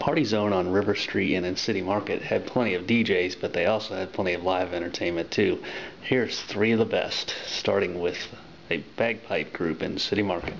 Party Zone on River Street and in City Market had plenty of DJs, but they also had plenty of live entertainment too. Here's three of the best, starting with a bagpipe group in City Market.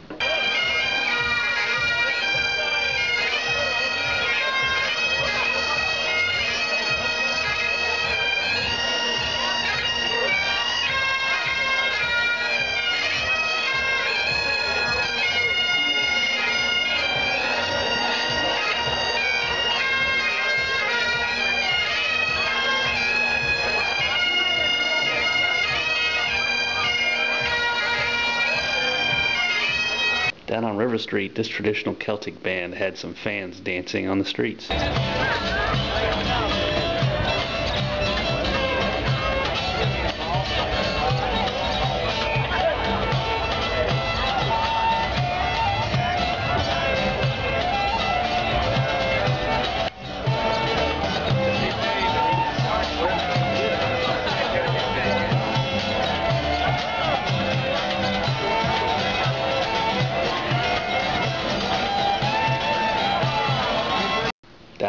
Down on River Street, this traditional Celtic band had some fans dancing on the streets.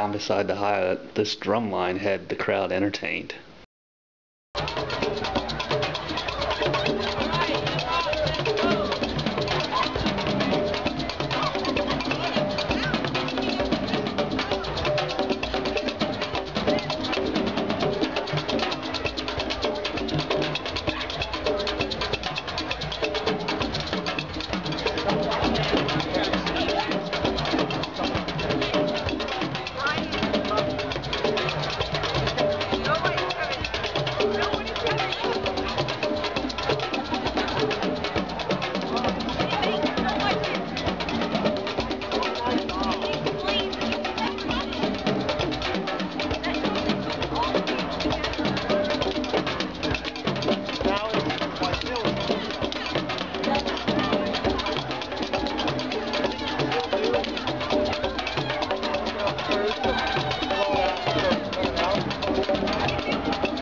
Down beside the Hyatt, this drum line had the crowd entertained.